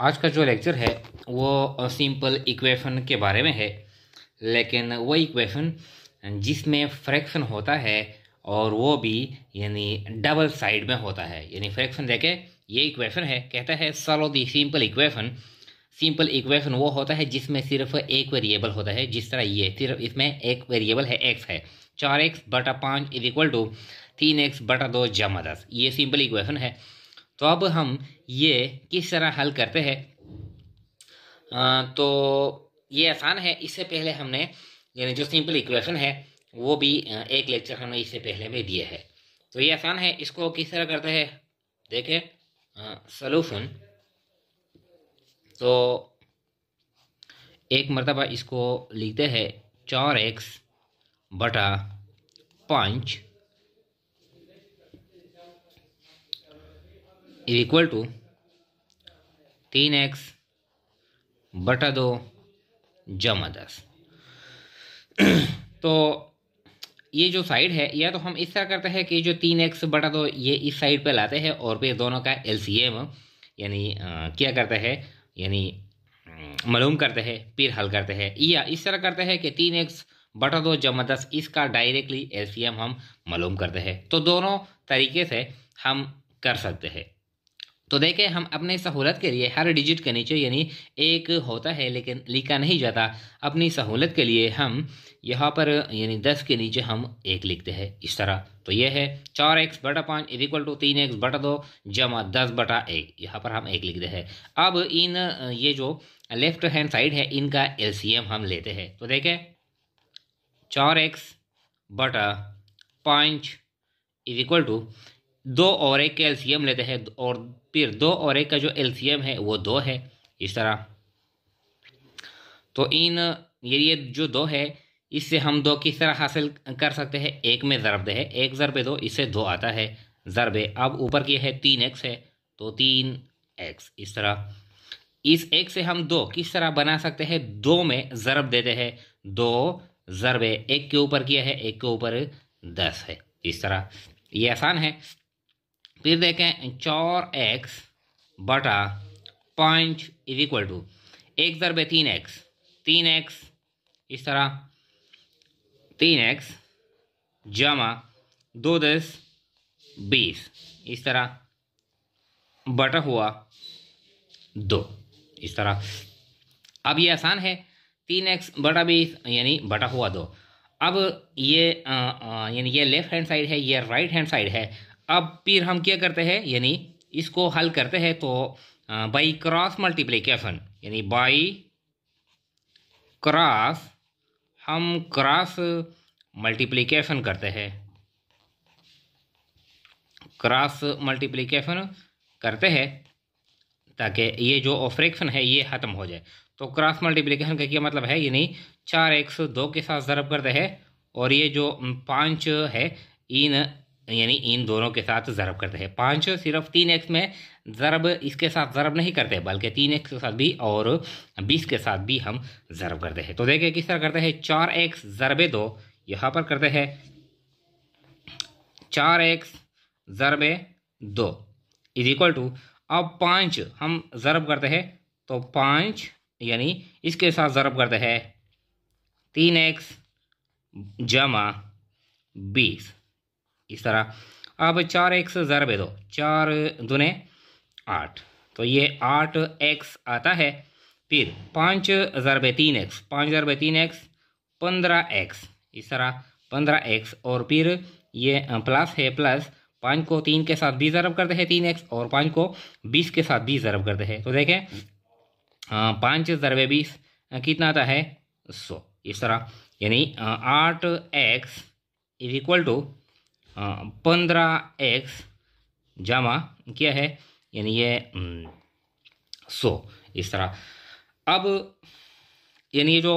आज का जो लेक्चर है, वो सिंपल इक्वेशन के बारे में है। लेकिन वो इक्वेशन जिसमें फ्रैक्शन होता है और वो भी, यानी डबल साइड में होता है। यानी फ्रैक्शन देखे, ये इक्वेशन है, कहता है solve the simple equation simple equation वो होता है जिसमें सिर्फ़ एक वेरिएबल होता है। जिस तरह ये, सिर्फ़ इसमें एक वेरिएबल है एक्स है। चार एक्स बटा पाँच इज़ इक्वल टू तीन एक्स बटा दो जमा दस। ये सिंपल इक्वेशन है। तो अब हम ये किस तरह हल करते हैं? तो ये आसान है। इससे पहले हमने, यानी जो सिंपल इक्वेशन है, वो भी एक लेक्चर हमने इससे पहले में दिए है। तो ये आसान है। इसको किस तरह करते हैं? देखें। सोल्यूशन तो एक मरतबा इसको लिखते हैं। चार एक्स बटा पाँच इक्वल टू तीन एक्स बटा दो जमा दस। तो ये जो साइड है, या तो हम इस तरह करते हैं कि जो तीन एक्स बटा दो ये इस साइड पे लाते हैं और फिर दोनों का एलसीएम यानी क्या करते हैं, यानी मालूम करते हैं, फिर हल करते हैं। या इस तरह करते हैं कि तीन एक्स बटा दो जमा दस, इसका डायरेक्टली एलसीएम हम मालूम करते हैं। तो दोनों तरीके से हम कर सकते हैं। तो देखें हम अपने सहूलत के लिए हर डिजिट के नीचे, यानी एक होता है, लेकिन लिखा नहीं जाता। अपनी सहूलत के लिए हम यहाँ पर, यानी दस के नीचे हम एक लिखते हैं, इस तरह। तो यह है, चार एक्स बटा पाँच इज़ इक्वल टू तीन एक्स बटा दो, जमा दस बटा एक, यहाँ पर हम एक लिखते हैं। अब इन, ये जो लेफ़्ट हैंड साइड है, इनका एल हम लेते हैं। तो देखें, चार एक्स बटा पाँच इज़ इक्वल टू दो और एक का एलसीएम लेते हैं, और फिर दो और एक का जो एलसीएम है, वो दो है, इस तरह। तो इन, ये ये जो दो है, इससे हम दो किस तरह हासिल कर सकते हैं? एक में ज़रब है, एक ज़रबे दो, इससे दो आता है ज़रबे। अब ऊपर की है तीन एक्स है तो तीन एक्स, इस तरह। इस एक से हम दो किस तरह बना सकते हैं? दो में ज़रब देते हैं, दो ज़रबे। एक के ऊपर किया है, एक के ऊपर दस है, इस तरह। ये आसान है। फिर देखें, चार एक्स बटा पाँच इज़ इक्वल टू एक ज़रबे तीन एक्स तीन एक्स इस तरह। तीन एक्स जमा दो दस बीस, इस तरह। बटा हुआ दो, इस तरह। अब ये आसान है। तीन एक्स बटा बीस, यानी बटा हुआ दो। अब ये यानी ये लेफ़्ट हैंड साइड है, ये राइट हैंड साइड है। अब फिर हम क्या करते हैं? यानी इसको हल करते हैं तो बाई क्रॉस मल्टीप्लीकेशन यानी बाई क्रॉस हम क्रॉस मल्टीप्लीकेशन करते हैं। क्रॉस मल्टीप्लीकेशन करते हैं ताकि ये जो फ्रैक्शन है, ये ख़त्म हो जाए। तो क्रॉस मल्टीप्लीकेशन का क्या मतलब है? यानी चार एक सौ दो के साथ ज़रब करते हैं और ये जो पाँच है, इन यानी इन दोनों के साथ ज़रब करते हैं। पाँच सिर्फ़ तीन एक्स में ज़रब इसके साथ ज़रब नहीं करते, बल्कि तीन एक्स के साथ भी और बीस के साथ भी हम ज़रब करते हैं। तो देखिए किस तरह करते हैं, चार एक्स ज़रबे दो, यहाँ पर करते हैं, चार एक्स ज़रबे दो इज़ इक्वल टू अब पाँच हम ज़रब करते हैं तो पाँच यानी इसके साथ ज़रब करते हैं, तीन एक्स जमा बीस। इस तरह। अब चार एक्स ज़रबे दो, चार दुने आठ। तो ये आठ एक्स आता है, फिर पाँच ज़रबे तीन एक्स, पाँच ज़रबे तीन एक्स, पंद्रह एक्स। इस तरह पंद्रह एक्स और फिर ये प्लस है, प्लस पाँच को तीन के साथ भी ज़रब करते हैं तीन एक्स और पाँच को बीस के साथ भी ज़रब करते हैं। तो देखें पाँच ज़रबे बीस कितना आता है, सौ। इस तरह, यानी आठ एक्स इज़ इक्वल टू पंद्रह एक्स जामा क्या है, यानी ये सौ, इस तरह। अब, यानी ये जो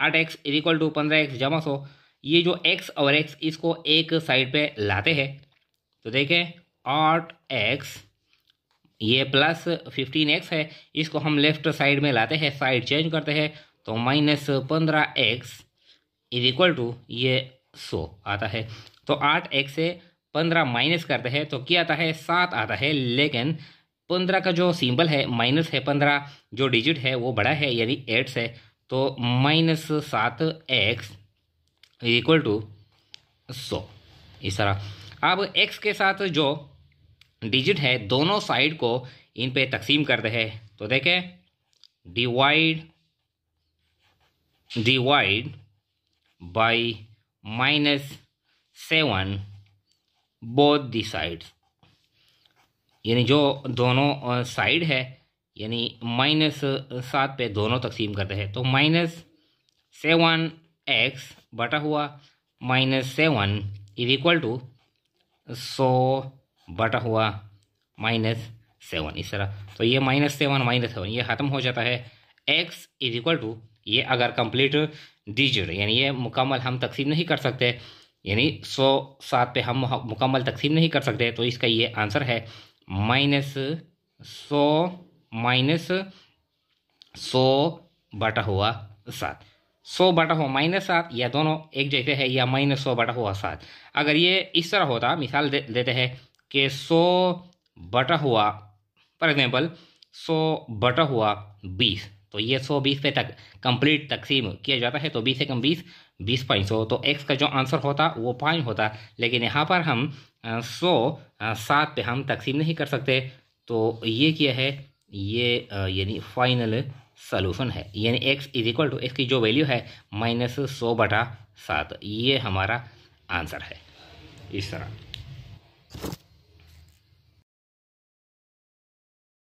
आठ एक्स इक्वल टू पंद्रह एक्स जमा सौ, ये जो एक्स और एक्स इसको एक साइड पे लाते हैं तो देखें आठ एक्स ये प्लस फिफ्टीन एक्स है, इसको हम लेफ़्ट साइड में लाते हैं साइड चेंज करते हैं तो माइनस पंद्रह एक्स इज़ इक्वल टू ये सौ आता है। तो आठ एक से पंद्रह माइनस करते हैं तो क्या आता है? सात आता है, लेकिन पंद्रह का जो सिंबल है, माइनस है पंद्रह, जो डिजिट है, वो बड़ा है, यानी एट्स है तो माइनस सात एक्स इक्वल टू सौ। इस तरह। अब एक्स के साथ जो डिजिट है, दोनों साइड को इन पे तकसीम करते हैं तो देखें। Divide divide by minus seven both the sides यानी जो दोनों साइड है, यानी माइनस सात पे दोनों तकसीम करते हैं। तो माइनस सेवन एक्स बटा हुआ minus seven is equal to सौ बटा हुआ माइनस सेवन इस तरह। तो ये माइनस सेवन माइनस सेवन ये ख़त्म हो जाता है। एक्स इज़ इक्वल टू ये अगर कंप्लीट डिजिट यानी ये मुकम्मल हम तकसीम नहीं कर सकते। यानी सौ सात पे हम मुकम्मल तकसीम नहीं कर सकते तो इसका ये आंसर है माइनस सौ माइनस सौ बटा हुआ सात। सौ बटा हुआ माइनस सात या दोनों एक जैसे है या माइनस सौ बटा हुआ सात। अगर ये इस तरह होता मिसाल दे, देते हैं कि सौ बटा हुआ फॉर एग्ज़ाम्पल सौ बटा हुआ बीस। तो ये सौ बीस पे तक कंप्लीट तकसीम किया जाता है तो बीस से कम बीस बीस पॉइंट सौ। तो एक्स का जो आंसर होता, वो पाँच होता। लेकिन यहाँ पर हम सौ सात पे हम तकसीम नहीं कर सकते। तो ये क्या है? ये यानी फाइनल सोल्यूशन है। यानी X is equal to X की जो वैल्यू है माइनस सौ बटा सात। ये हमारा आंसर है। इस तरह।